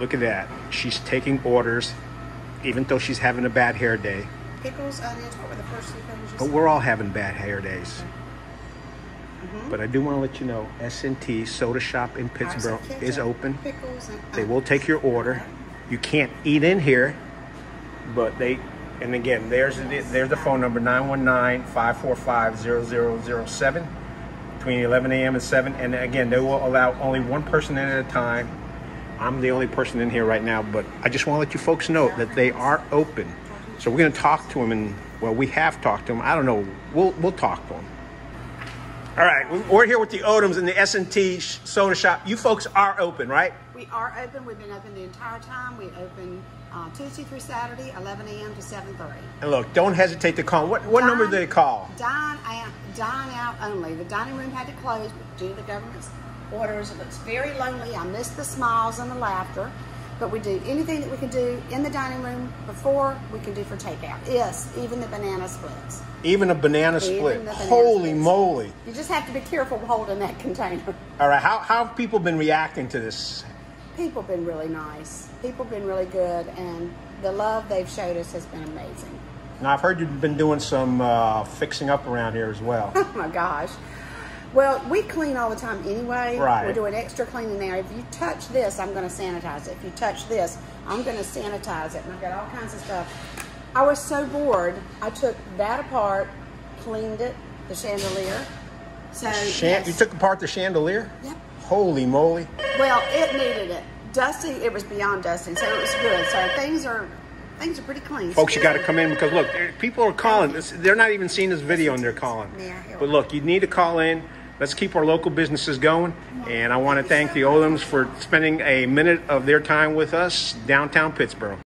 Look at that. She's taking orders, even though she's having a bad hair day. Pickles, onions, what were the first two things But we're all having bad hair days. Mm-hmm. But I do want to let you know, S&T Soda Shoppe in Pittsboro is open. Pickles and They will take your order. You can't eat in here, but they, and again, there's the, there's the phone number 919-545-0007 between 11 a.m. and 7. And again, they will allow only one person in at a time. I'm the only person in here right now, but I just want to let you folks know that they are open. So we're going to talk to them, and well, we have talked to them. I don't know. We'll we'll talk to them. All right, we- we're here with the Oldhams and the S&T Soda Shoppe. You folks are open, right? We are open. We've been open the entire time. We open uh, Tuesday through Saturday, 11 a.m. to 7:30. And look, don't hesitate to call. What what number do they call? Dine out, dine out only. The dining room had to close due to the government's orders. It looks very lonely. I miss the smiles and the laughter. But we do anything that we can do in the dining room before we can do for takeout. Yes, even the banana splits. Even a banana Even split. banana Holy splits. moly! You just have to be careful holding that container. All right, how how have people been reacting to this? People have been really nice. People have been really good, and the love they've showed us has been amazing. Now I've heard you've been doing some uh, fixing up around here as well. Oh my gosh. Well, we clean all the time anyway. Right. We're doing extra cleaning there. If you touch this, I'm going to sanitize it. If you touch this, I'm going to sanitize it. And I've got all kinds of stuff. I was so bored, I took that apart, cleaned it, the chandelier. So, Chan- yes. You took apart the chandelier? Yep. Holy moly! Well, it needed it. Dusty, it was beyond dusting, so it was good. So things are things are pretty clean. Folks, you got to come in because look, people are calling. They're not even seeing this video and they're calling. Yeah, But look, you need to call in. Let's keep our local businesses going. And I want to thank the Oldhams for spending a minute of their time with us downtown Pittsboro.